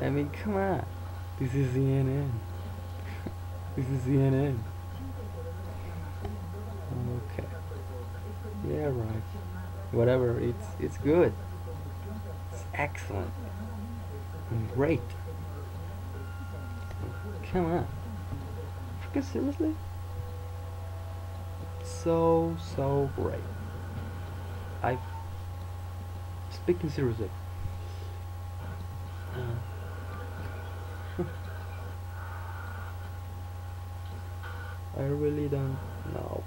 I mean, come on. This is CNN. this is CNN. Okay. Yeah, right. Whatever. It's it's good. It's excellent. Great. Come on. Freaking seriously? So so great. I speaking seriously. I really don't know.